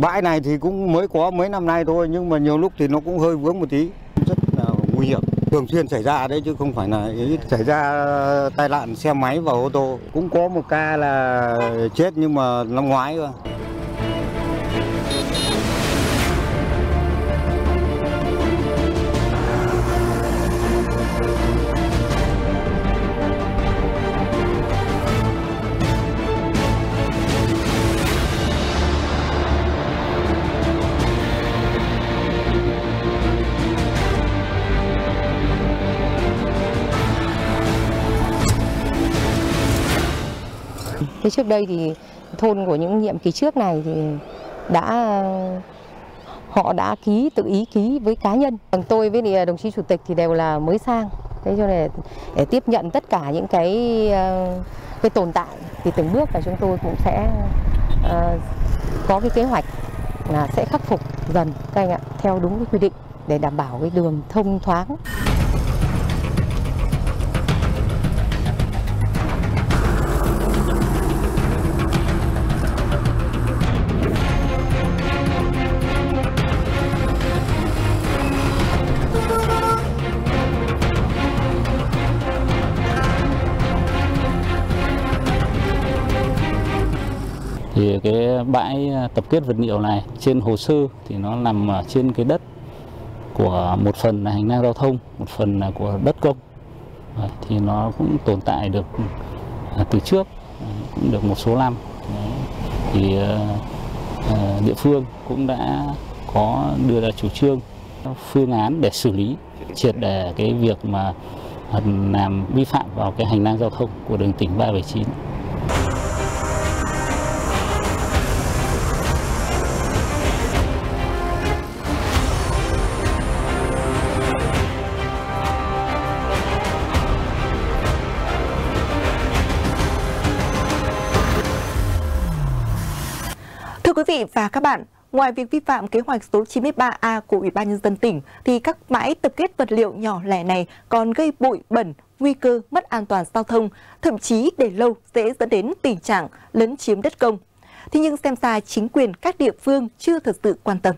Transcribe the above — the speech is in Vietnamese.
Bãi này thì cũng mới có mấy năm nay thôi nhưng mà nhiều lúc thì nó cũng hơi vướng một tí, rất là nguy hiểm. Thường xuyên xảy ra đấy chứ không phải là ít xảy ra tai nạn xe máy và ô tô. Cũng có một ca là chết nhưng mà năm ngoái cơ. Thế trước đây thì thôn của những nhiệm kỳ trước này thì đã họ đã ký tự ý ký với cá nhân. Còn tôi với đồng chí chủ tịch thì đều là mới sang. Thế cho nên để tiếp nhận tất cả những cái ờ, cái tồn tại thì từng bước là chúng tôi cũng sẽ uh, có cái kế hoạch là sẽ khắc phục dần các anh ạ theo đúng cái quy định để đảm bảo cái đường thông thoáng. Thì cái bãi à, tập kết vật liệu này trên hồ sơ thì nó nằm ở trên cái đất của một phần là hành lang giao thông, một phần là của đất công. Thì nó cũng tồn tại được à, từ trước à, cũng được một số năm. Thì địa phương cũng đã có đưa ra chủ trương, phương án để xử lý triệt để cái việc mà làm vi phạm vào cái hành lang giao thông của đường tỉnh 379 Thưa quý vị và các bạn, ngoài việc vi phạm kế hoạch số 93A của Ủy ban nhân dân tỉnh thì các bãi tập kết vật liệu nhỏ lẻ này còn gây bụi bẩn, nguy cơ mất an toàn giao thông, thậm chí để lâu dễ dẫn đến tình trạng lấn chiếm đất công. Thế nhưng xem ra chính quyền các địa phương chưa thật sự quan tâm.